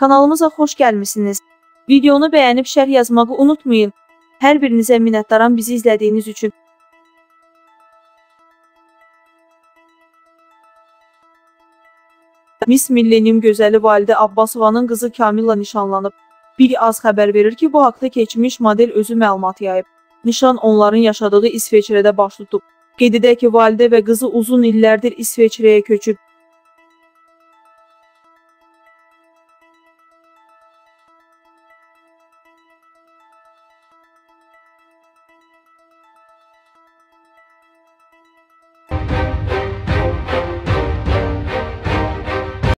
Kanalımıza xoş gəlmisiniz. Videonu bəyənib şərh yazmağı unutmayın. Hər birinizə minnətdaram bizi izlədiyiniz üçün. Miss Millennium gözəli Validə Abbasovanın qızı Kamilla nişanlanıb. Bir az xəbər verir ki, bu haqda keçmiş model özü məlumat yayıb. Nişan onların yaşadığı İsveçrədə baş tutub. Qeyd edək ki, Validə və qızı uzun illərdir İsveçrəyə köçüb.